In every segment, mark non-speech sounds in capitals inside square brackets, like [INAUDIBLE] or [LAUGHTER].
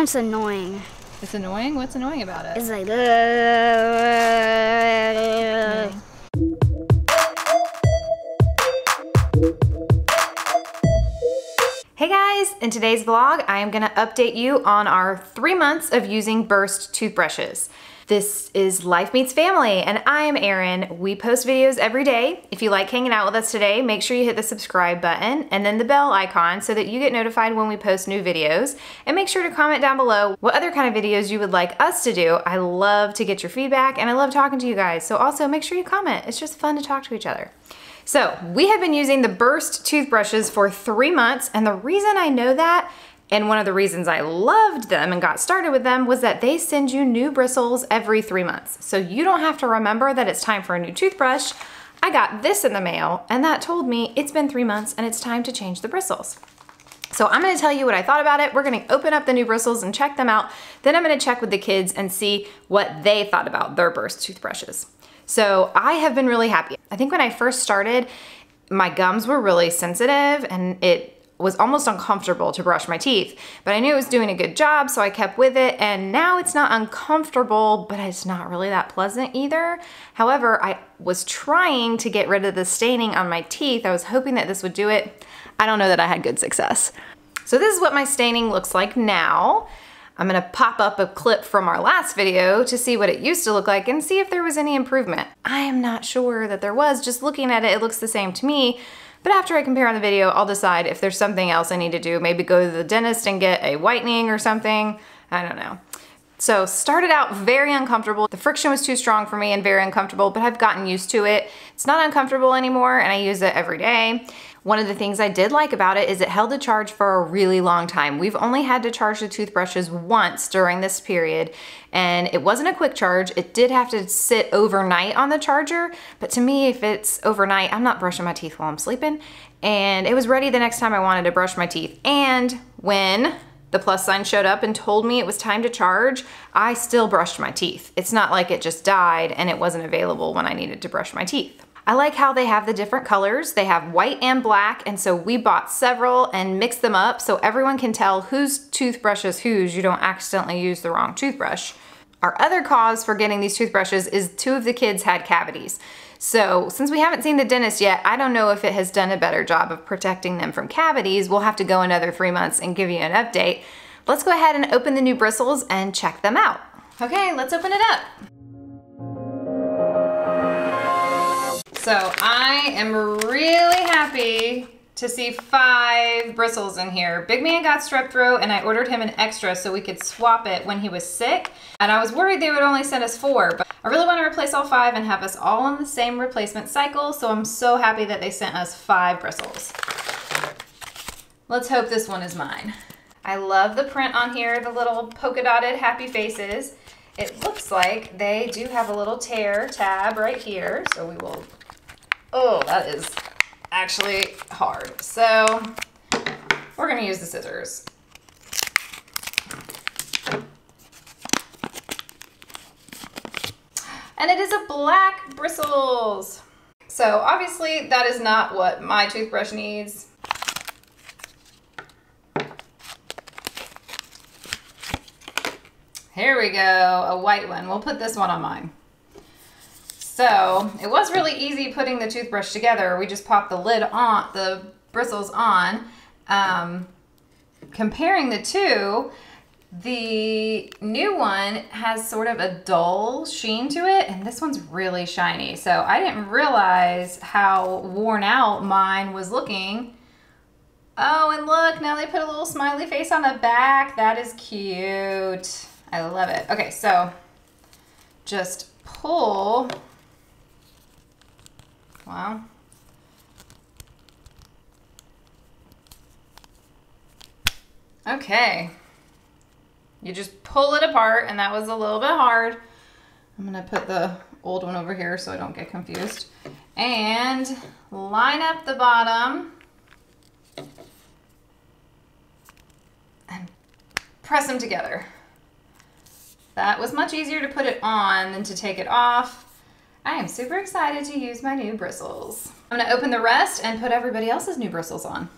It's annoying. It's annoying? What's annoying about it? It's like. In today's vlog, I am gonna update you on our three months of using Burst toothbrushes. This is Life Meets Family, and I am Erin. We post videos every day. If you like hanging out with us today, make sure you hit the subscribe button and then the bell icon so that you get notified when we post new videos. And make sure to comment down below what other kind of videos you would like us to do. I love to get your feedback and I love talking to you guys. So also make sure you comment. It's just fun to talk to each other. So we have been using the Burst toothbrushes for three months, and the reason I know that and one of the reasons I loved them and got started with them was that they send you new bristles every three months. So you don't have to remember that it's time for a new toothbrush. I got this in the mail and that told me it's been three months and it's time to change the bristles. So I'm gonna tell you what I thought about it. We're gonna open up the new bristles and check them out. Then I'm gonna check with the kids and see what they thought about their burst toothbrushes. So I have been really happy. I think when I first started, my gums were really sensitive and it was almost uncomfortable to brush my teeth, but I knew it was doing a good job, so I kept with it, and now it's not uncomfortable, but it's not really that pleasant either. However, I was trying to get rid of the staining on my teeth. I was hoping that this would do it. I don't know that I had good success. So this is what my staining looks like now. I'm gonna pop up a clip from our last video to see what it used to look like and see if there was any improvement. I am not sure that there was. Just looking at it, it looks the same to me, but after I compare on the video, I'll decide if there's something else I need to do. Maybe go to the dentist and get a whitening or something. I don't know. So started out very uncomfortable. The friction was too strong for me and very uncomfortable, but I've gotten used to it. It's not uncomfortable anymore and I use it every day. One of the things I did like about it is it held a charge for a really long time. We've only had to charge the toothbrushes once during this period and it wasn't a quick charge. It did have to sit overnight on the charger, but to me, if it's overnight, I'm not brushing my teeth while I'm sleeping. And it was ready the next time I wanted to brush my teeth. And when the plus sign showed up and told me it was time to charge, I still brushed my teeth. It's not like it just died and it wasn't available when I needed to brush my teeth. I like how they have the different colors. They have white and black, and so we bought several and mixed them up so everyone can tell whose toothbrush is whose. You don't accidentally use the wrong toothbrush. Our other cause for getting these toothbrushes is two of the kids had cavities. So since we haven't seen the dentist yet, I don't know if it has done a better job of protecting them from cavities. We'll have to go another three months and give you an update. Let's go ahead and open the new bristles and check them out. Okay, let's open it up. So I am really happy to see five bristles in here. Big man got strep throat and I ordered him an extra so we could swap it when he was sick. And I was worried they would only send us four, but I really want to replace all five and have us all on the same replacement cycle. So I'm so happy that they sent us five bristles. Let's hope this one is mine. I love the print on here, the little polka dotted happy faces. It looks like they do have a little tear tab right here. So we will Oh, that is actually hard. So we're gonna use the scissors. And it is a black bristles. So obviously that is not what my toothbrush needs. Here we go, a white one. We'll put this one on mine. So it was really easy putting the toothbrush together. We just popped the lid on, the bristles on. Um, comparing the two, the new one has sort of a dull sheen to it, and this one's really shiny. So I didn't realize how worn out mine was looking. Oh, and look, now they put a little smiley face on the back. That is cute. I love it. Okay, so just pull Okay. You just pull it apart and that was a little bit hard. I'm gonna put the old one over here so I don't get confused. And line up the bottom and press them together. That was much easier to put it on than to take it off. I am super excited to use my new bristles. I'm gonna open the rest and put everybody else's new bristles on.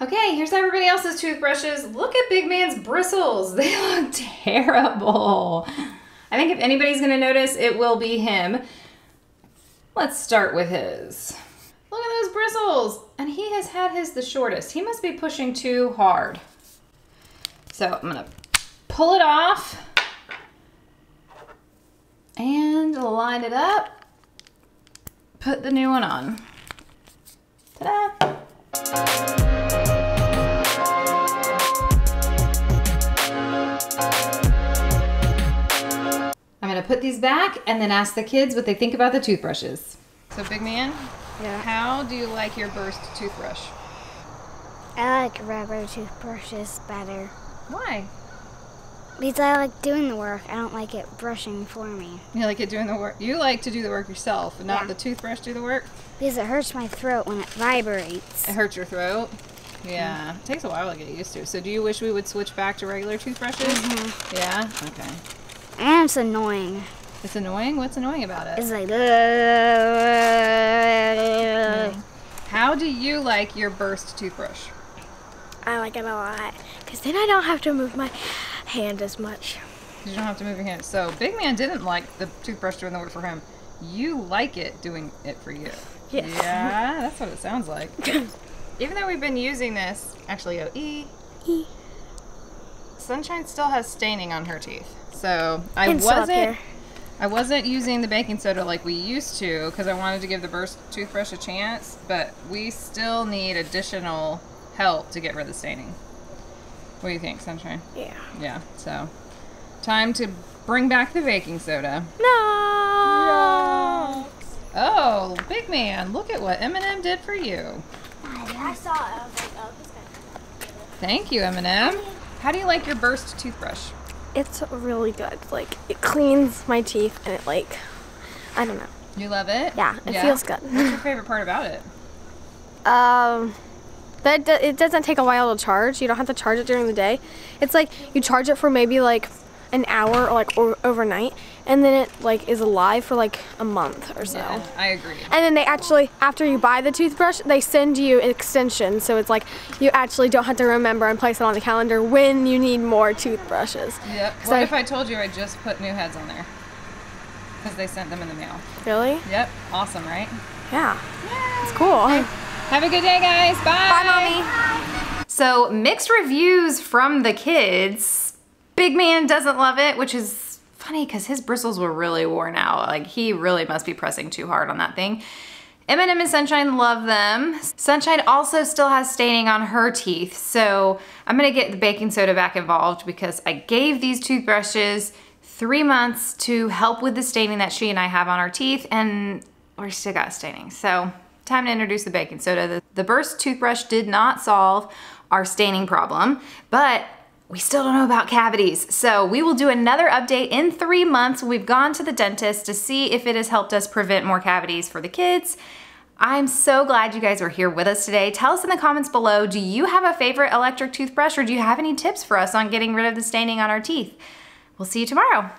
Okay, here's everybody else's toothbrushes. Look at Big Man's bristles. [LAUGHS] They look terrible. I think if anybody's gonna notice, it will be him. Let's start with his. Look at those bristles. And he has had his the shortest. He must be pushing too hard. So I'm gonna pull it off and line it up. Put the new one on. Ta-da! I'm gonna put these back and then ask the kids what they think about the toothbrushes. So big man, Yeah. how do you like your burst toothbrush? I like rubber toothbrushes better. Why? Because I like doing the work. I don't like it brushing for me. You like it doing the work. You like to do the work yourself, not Yeah. the toothbrush do the work. Because it hurts my throat when it vibrates. It hurts your throat. Mm-hmm. Yeah, it takes a while to get used to. So do you wish we would switch back to regular toothbrushes? Mm-hmm. Yeah. Okay. And it's annoying. It's annoying. What's annoying about it? It's like, How do you like your burst toothbrush? I like it a lot because then I don't have to move my hand as much. You don't have to move your hand. So Big Man didn't like the toothbrush doing the work for him. You like it doing it for you. Yes. Yeah, [LAUGHS] that's what it sounds like. [LAUGHS] Even though we've been using this, actually, oh, E. E. Sunshine still has staining on her teeth. So I And wasn't. I wasn't using the baking soda like we used to because I wanted to give the burst toothbrush a chance, but we still need additional help to get rid of the staining. What do you think, Sunshine? Yeah. Yeah, so time to bring back the baking soda. No. Oh, big man, look at what M&M did for you. I saw it. I was like, oh, this guy. Thank you, M&M. How do you like your burst toothbrush? It's really good. Like it cleans my teeth and it like, I don't know. You love it? Yeah, it feels good. What's your [LAUGHS] favorite part about it? Um, that it doesn't take a while to charge. You don't have to charge it during the day. It's like you charge it for maybe like an hour or like or overnight, and then it like is alive for like a month or so. Yeah, I agree. And then they actually, after you buy the toothbrush, they send you extensions. So it's like you actually don't have to remember and place it on the calendar when you need more toothbrushes. Yep. What if I told you I just put new heads on there? Because they sent them in the mail. Really? Yep. Awesome, right? Yeah. It's cool. Have a good day, guys. Bye. Bye, mommy. So, mixed reviews from the kids. Big man doesn't love it, which is funny because his bristles were really worn out. Like, he really must be pressing too hard on that thing. M&M and Sunshine love them. Sunshine also still has staining on her teeth, so I'm gonna get the baking soda back involved because I gave these toothbrushes three months to help with the staining that she and I have on our teeth, and we're still got staining. So time to introduce the baking soda. The, the burst toothbrush did not solve our staining problem, but we still don't know about cavities. So we will do another update in three months. We've gone to the dentist to see if it has helped us prevent more cavities for the kids. I'm so glad you guys are here with us today. Tell us in the comments below, do you have a favorite electric toothbrush or do you have any tips for us on getting rid of the staining on our teeth? We'll see you tomorrow.